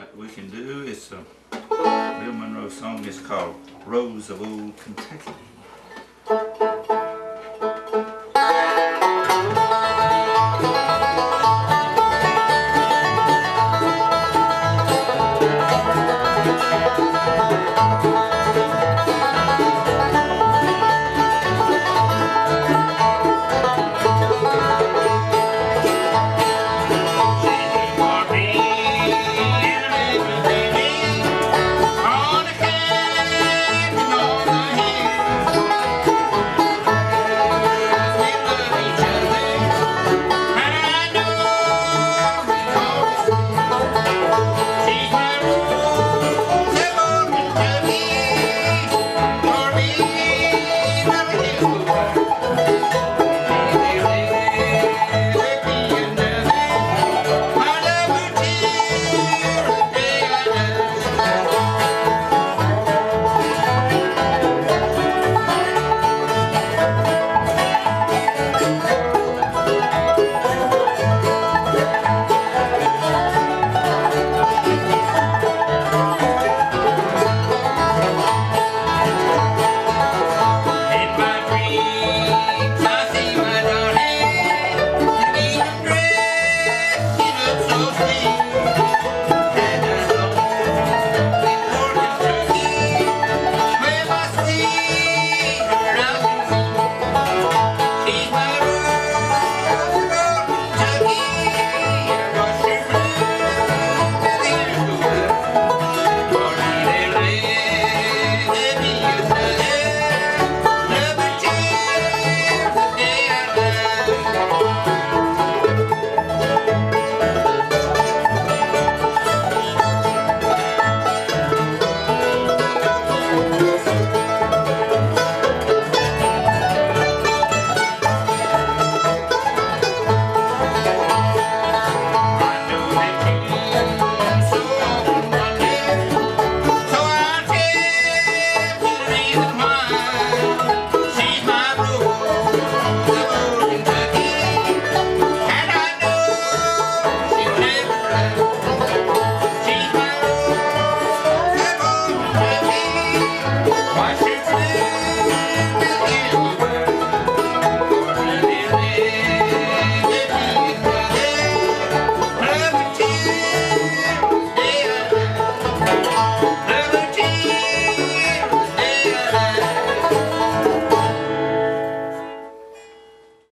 that we can do It's a Bill Monroe song. It's called Rose of Old Kentucky.